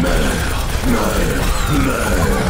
Mère, mère, mère.